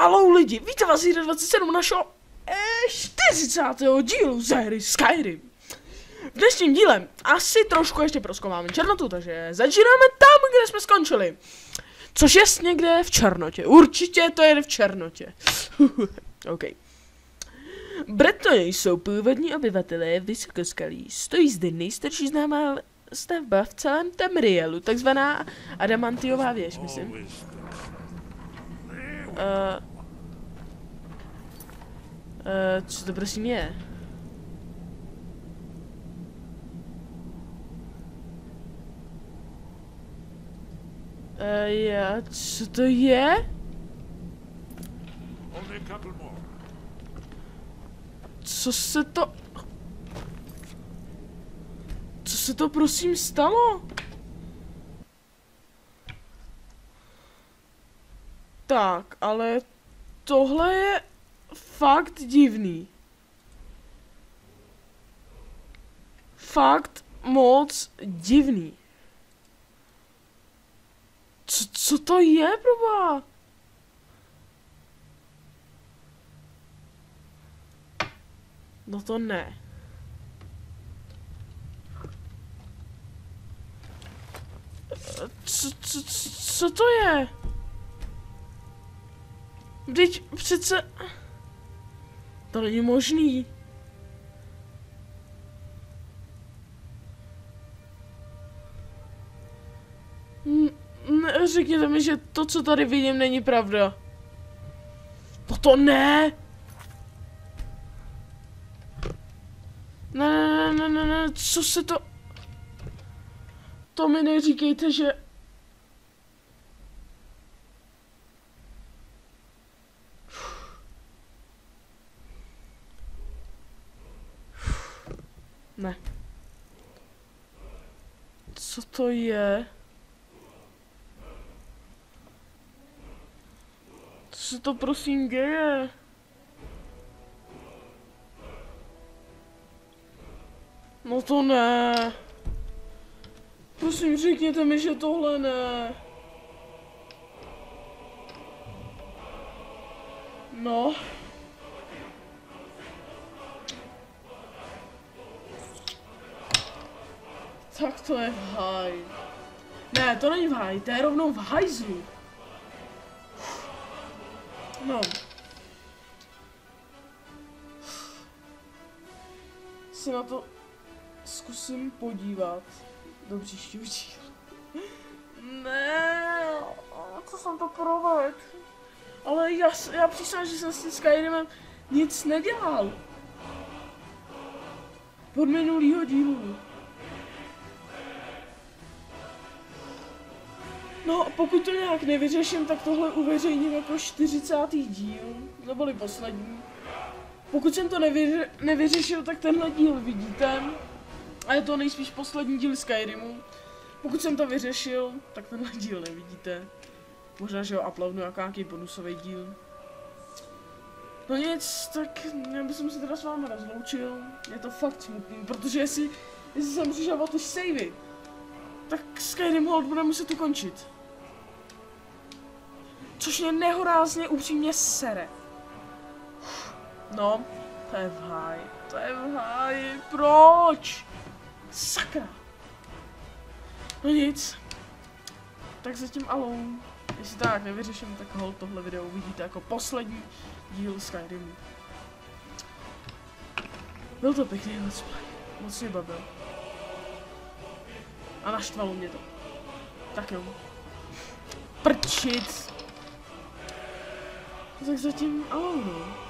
Alou lidi, víte vás 27 našeho eh, 40. dílu ze hry Skyrim. V dnešním díle asi trošku ještě proskoumáme černotu, takže začínáme tam, kde jsme skončili. Což je někde v Černotě. Určitě to je v Černotě. OK. Bretoni jsou původní obyvatelé Vysokoskalí. Stojí zde nejstarší známá stavba v celém Tamrielu, takzvaná Adamantiová věž, myslím. Uh, uh, co to prosím je? Uh, já, co to je? Co se to... Co se to prosím stalo? Tak, ale tohle je fakt divný. Fakt moc divný. Co, co to je, proba? No to ne. Co, co, co to je? Vždyť přece... To není možný. Řekněte mi, že to, co tady vidím, není pravda. No to ne! Ne, ne, ne, ne, ne, co se to... To mi neříkejte, že... Ne. Co to je? Co se to prosím děje? No to ne. Prosím, řekněte mi, že tohle ne. No. Tak to je v háji. Ne, to není v háji, to je rovnou v hajzlu. No. Se na to zkusím podívat do příštího dílu. Ne, co jsem to provedl? Ale já, já přísám, že jsem s tím Skyrimem nic nedělal. Pod minulýho dílu. No, pokud to nějak nevyřeším, tak tohle uveřejním jako 40. díl, neboli poslední. Pokud jsem to nevyře- nevyřešil, tak tenhle díl vidíte. A je to nejspíš poslední díl Skyrimu. Pokud jsem to vyřešil, tak tenhle díl nevidíte. Možná, že ho uploadnu jako nějaký bonusový díl. No nic, tak já bych se teda s vámi rozloučil. Je to fakt smutný, protože jestli, jestli jsem přišel o ty savey, tak Skyrim Hold bude muset ukončit. Což mě nehorázně upřímně sere. No, to je v háji. To je v háji. Proč? Sakra. No nic. Tak zatím alou. Jestli tak nevyřeším, tak hol tohle video uvidíte jako poslední díl Skyrimu. Byl to pěkný let's play. Moc mě bavil. A naštvalo mě to. Tak jo. Prčit. Tak zatím alou no.